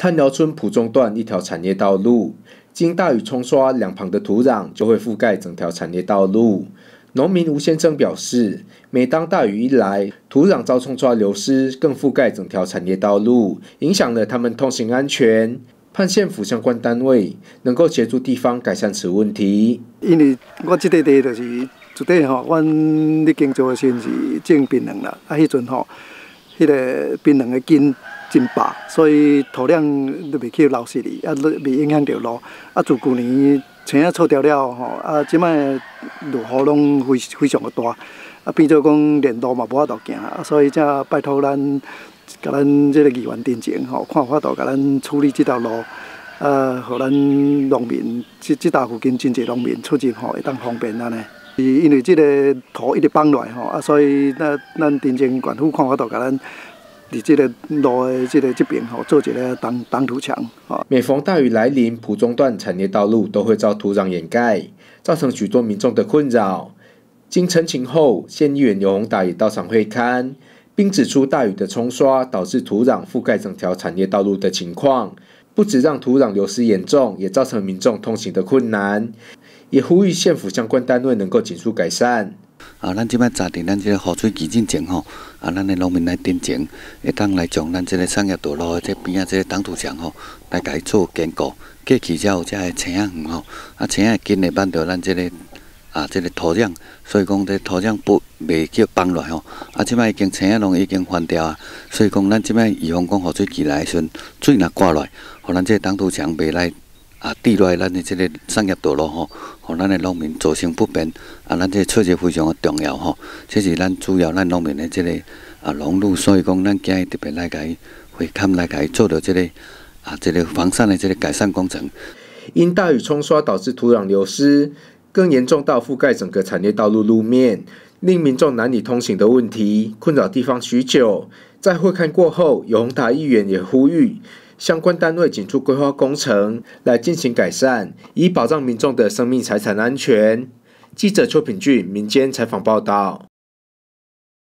炭寮村埔中段一条产业道路，经大雨冲刷，两旁的土壤就会覆盖整条产业道路。农民吴先生表示，每当大雨一来，土壤遭冲刷流失，更覆盖整条产业道路，影响了他们通行安全。盼县府相关单位能够协助地方改善此问题。因为我这块地就是一底吼，阮历经做先是种槟榔啦，啊，迄阵吼，迄个槟榔的根。真白，所以土壤都袂去流失哩，啊，袂影响着路。啊，自旧年青啊错掉了吼，啊，即摆落雨拢非非常的大，啊，变做讲连路嘛无法度行，啊，所以才拜托咱，甲咱即个议员定情吼，看法度甲咱处理即条路，啊，互咱农民即即搭附近真济农民出入吼会当方便安尼。是因为即个土一直放落吼，啊，所以咱咱定情管府看法度甲咱。伫这个路的这个这边吼，做一个挡挡土墙。每逢大雨来临，浦中段产业道路都会遭土壤掩盖，造成许多民众的困扰。经澄清后，县议员刘宏达也到场会勘，并指出大雨的冲刷导致土壤覆盖整条产业道路的情况，不止让土壤流失严重，也造成民众通行的困难。也呼吁县府相关单位能够紧速改善。啊，咱即摆暂停咱即个雨水基进前吼，啊，咱的农民来定情，会当来将咱即个产业道路的这边啊，即个挡土墙吼，来甲伊做坚固，过去才有遮个青啊园吼，啊，青啊根会挽着咱即个啊，即个土壤，所以讲这土壤不袂去崩落吼，啊，即摆已经青啊拢已经翻掉啊，所以讲咱即摆预防讲雨水期来时阵，水若挂落，互咱这挡土墙袂来。啊，地来咱的这个产业道路吼，互咱的农民造成不便，啊，咱这措施非常的重要吼，这是咱主要咱农民的这个啊农路，所以讲咱今日特别来伊会勘来伊做到这个啊这个防晒的这个改善工程。因大雨冲刷导致土壤流失，更严重到覆盖整个产业道路路面，令民众难以通行的问题困扰地方许久。在会勘过后，永达议员也呼吁。相关单位紧促规划工程来进行改善，以保障民众的生命财产安全。记者邱品俊民间采访报道。